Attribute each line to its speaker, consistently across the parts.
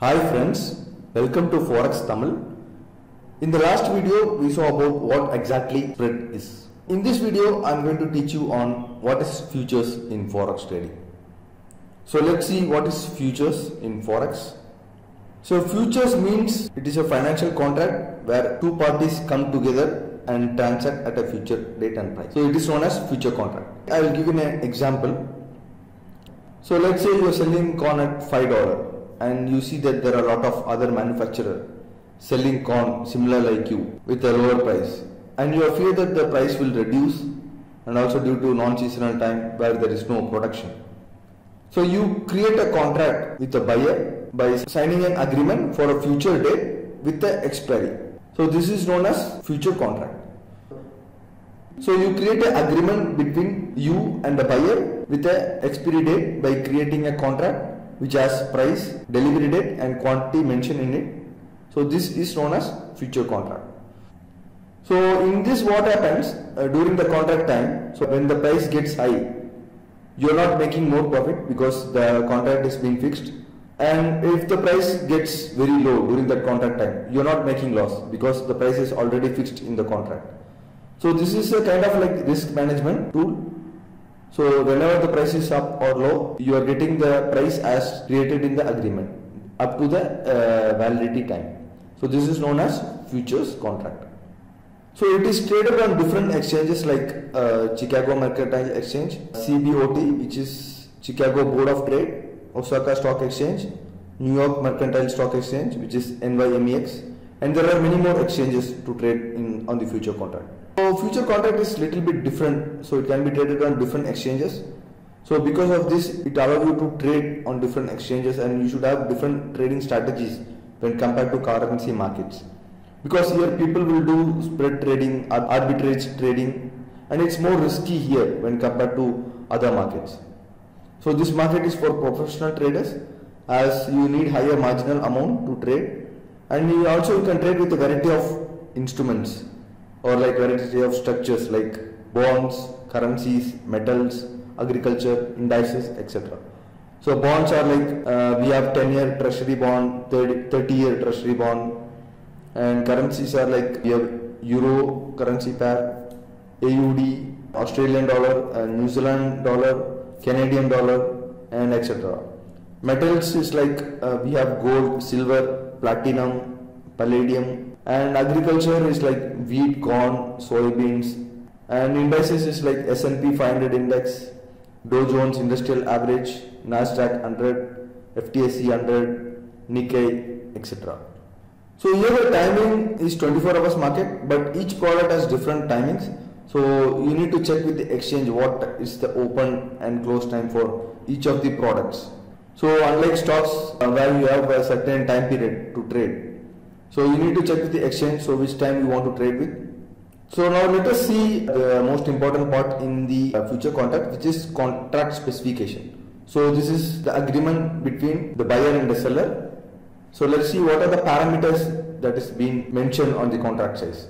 Speaker 1: Hi friends, welcome to Forex Tamil. In the last video, we saw about what exactly spread is. In this video, I'm going to teach you on what is futures in Forex trading. So let's see what is futures in Forex. So futures means it is a financial contract where two parties come together and transact at a future date and price. So it is known as future contract. I will give you an example. So let's say you are selling corn at five dollar and you see that there are a lot of other manufacturer selling corn similar like you with a lower price and you are fear that the price will reduce and also due to non-seasonal time where there is no production. So you create a contract with the buyer by signing an agreement for a future date with the expiry. So this is known as future contract. So you create an agreement between you and the buyer with the expiry date by creating a contract which has price, delivery date and quantity mentioned in it. So this is known as future contract. So in this what happens uh, during the contract time, so when the price gets high, you are not making more profit because the contract is being fixed and if the price gets very low during that contract time, you are not making loss because the price is already fixed in the contract. So this is a kind of like risk management tool so whenever the price is up or low, you are getting the price as created in the agreement up to the uh, validity time. So this is known as futures contract. So it is traded on different exchanges like uh, Chicago Mercantile Exchange, CBOT which is Chicago Board of Trade, Osaka Stock Exchange, New York Mercantile Stock Exchange which is NYMEX and there are many more exchanges to trade in on the future contract. So future contract is little bit different. So it can be traded on different exchanges. So because of this, it allows you to trade on different exchanges and you should have different trading strategies when compared to currency markets. Because here people will do spread trading, arbitrage trading and it's more risky here when compared to other markets. So this market is for professional traders as you need higher marginal amount to trade and you also can trade with a variety of instruments or like variety of structures like bonds, currencies, metals, agriculture, indices, etc. So bonds are like uh, we have 10 year treasury bond, 30, year treasury bond and currencies are like we have euro currency pair, AUD, Australian dollar, uh, New Zealand dollar, Canadian dollar and etc. Metals is like uh, we have gold, silver, platinum, palladium, and agriculture is like wheat, corn, soybeans and indices is like S&P 500 index, Dow Jones Industrial Average, Nasdaq 100, FTSE 100, Nikkei, etc. So here the timing is 24 hours market but each product has different timings. So you need to check with the exchange what is the open and close time for each of the products. So unlike stocks uh, where you have a certain time period to trade, so you need to check with the exchange, so which time you want to trade with. So now let us see the most important part in the uh, future contract which is contract specification. So this is the agreement between the buyer and the seller. So let's see what are the parameters that is being mentioned on the contract size.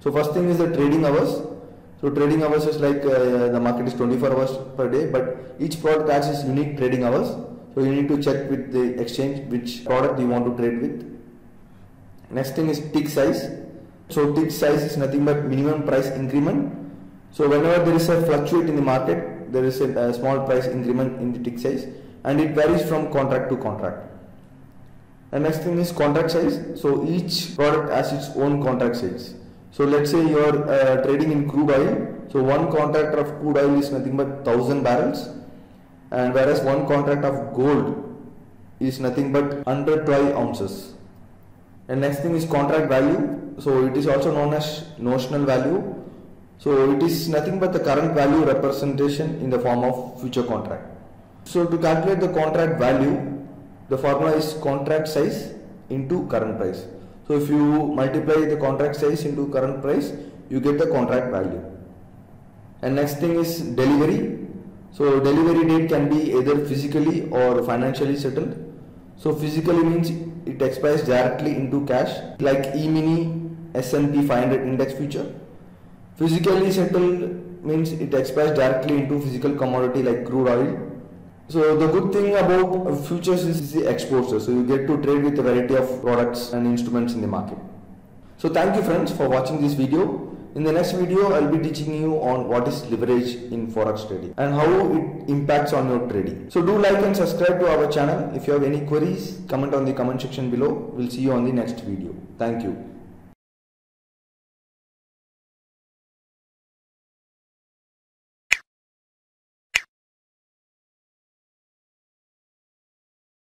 Speaker 1: So first thing is the trading hours. So trading hours is like uh, the market is 24 hours per day but each product has its unique trading hours. So you need to check with the exchange which product you want to trade with. Next thing is tick size. So tick size is nothing but minimum price increment. So whenever there is a fluctuate in the market, there is a, a small price increment in the tick size and it varies from contract to contract. And next thing is contract size. So each product has its own contract size. So let's say you are uh, trading in crude oil. So one contract of crude oil is nothing but 1000 barrels and whereas one contract of gold is nothing but under 112 ounces. And next thing is contract value. So it is also known as notional value. So it is nothing but the current value representation in the form of future contract. So to calculate the contract value, the formula is contract size into current price. So if you multiply the contract size into current price, you get the contract value. And next thing is delivery. So delivery date can be either physically or financially settled. So physically means it expires directly into cash like E-mini S&P 500 index future. Physically settled means it expires directly into physical commodity like crude oil So the good thing about futures is the exposure. So you get to trade with a variety of products and instruments in the market. So thank you friends for watching this video. In the next video, I'll be teaching you on what is leverage in forex trading and how it impacts on your trading. So do like and subscribe to our channel. If you have any queries, comment on the comment section below. We'll see you on the next video. Thank you.